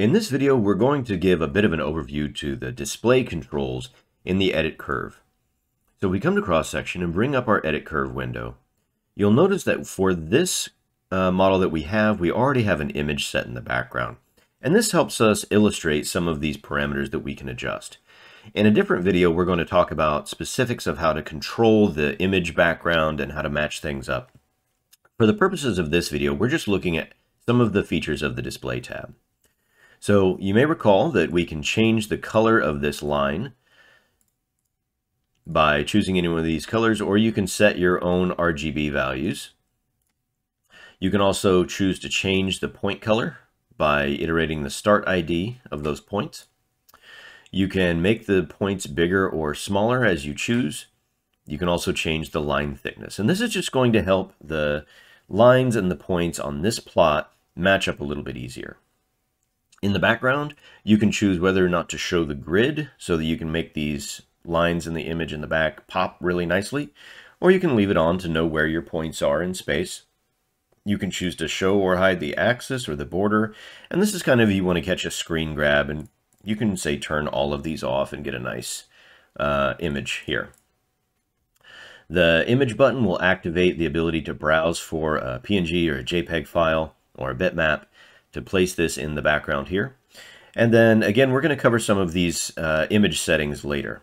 In this video, we're going to give a bit of an overview to the display controls in the edit curve. So we come to cross section and bring up our edit curve window. You'll notice that for this uh, model that we have, we already have an image set in the background. And this helps us illustrate some of these parameters that we can adjust. In a different video, we're going to talk about specifics of how to control the image background and how to match things up. For the purposes of this video, we're just looking at some of the features of the display tab. So you may recall that we can change the color of this line by choosing any one of these colors, or you can set your own RGB values. You can also choose to change the point color by iterating the start ID of those points. You can make the points bigger or smaller as you choose. You can also change the line thickness. And this is just going to help the lines and the points on this plot match up a little bit easier. In the background, you can choose whether or not to show the grid so that you can make these lines in the image in the back pop really nicely, or you can leave it on to know where your points are in space. You can choose to show or hide the axis or the border, and this is kind of you want to catch a screen grab, and you can say turn all of these off and get a nice uh, image here. The image button will activate the ability to browse for a PNG or a JPEG file or a bitmap to place this in the background here. And then again, we're going to cover some of these uh, image settings later.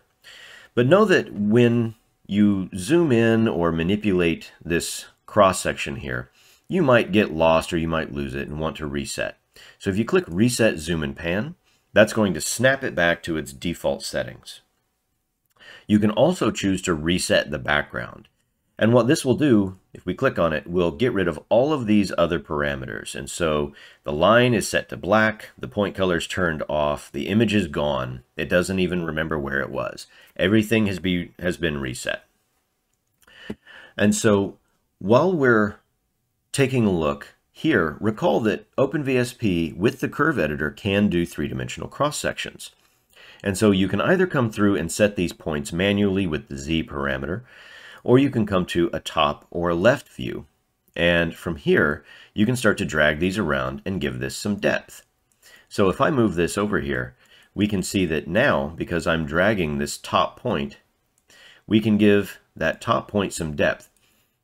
But know that when you zoom in or manipulate this cross section here, you might get lost or you might lose it and want to reset. So if you click Reset Zoom and Pan, that's going to snap it back to its default settings. You can also choose to reset the background. And what this will do, if we click on it, will get rid of all of these other parameters. And so the line is set to black, the point color is turned off, the image is gone. It doesn't even remember where it was. Everything has, be, has been reset. And so while we're taking a look here, recall that OpenVSP with the curve editor can do three-dimensional cross sections. And so you can either come through and set these points manually with the Z parameter, or you can come to a top or a left view. And from here, you can start to drag these around and give this some depth. So if I move this over here, we can see that now, because I'm dragging this top point, we can give that top point some depth.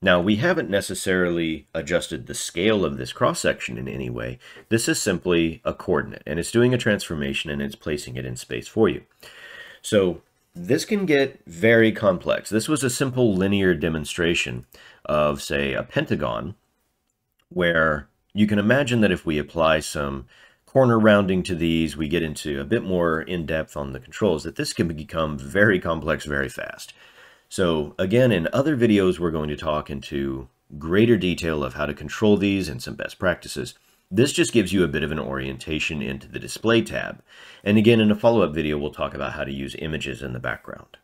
Now, we haven't necessarily adjusted the scale of this cross-section in any way. This is simply a coordinate, and it's doing a transformation and it's placing it in space for you. So this can get very complex. This was a simple linear demonstration of, say, a pentagon, where you can imagine that if we apply some corner rounding to these, we get into a bit more in-depth on the controls, that this can become very complex very fast. So again, in other videos, we're going to talk into greater detail of how to control these and some best practices. This just gives you a bit of an orientation into the display tab. And again, in a follow-up video, we'll talk about how to use images in the background.